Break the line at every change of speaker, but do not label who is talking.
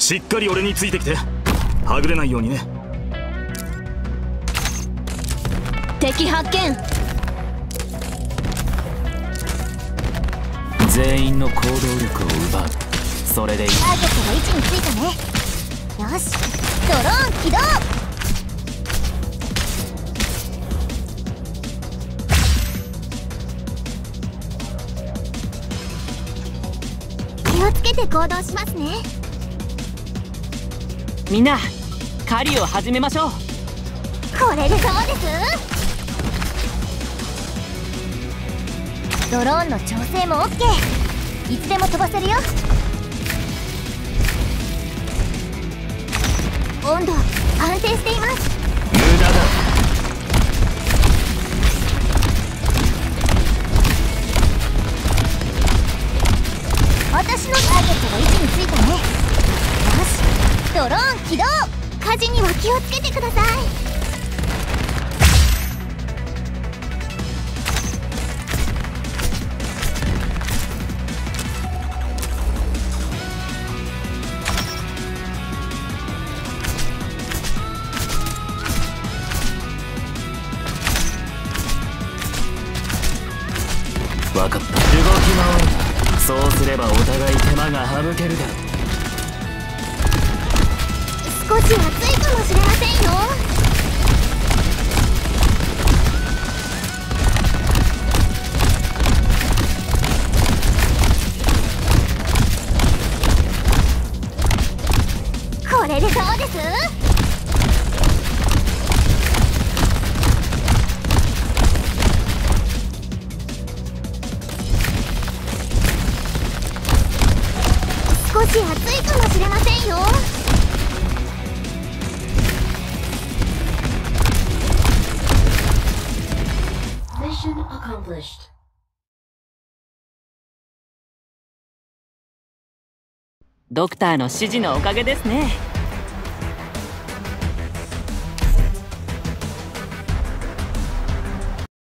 しっかり俺についてきて。はぐれないようにね。
敵発見。
全員の行動力を奪う。それでいい。
ターゲットが位置についたね。よし。ドローン起動。気をつけて行動しますね
みんな狩りを始めましょう。
これでそうです？ドローンの調整も OK いつでも飛ばせるよ。温度安定しています。
無駄だ。
私のターゲットが位置についたね。よしドローン起動！火事には気をつけてください。
分かった。動き回る。そうすればお互い手間が省けるだろ
少し暑いかもしれませんよ。これでそうです？少し暑いかもしれませんよ。
Accomplished.
ドクターの指示のおかげですね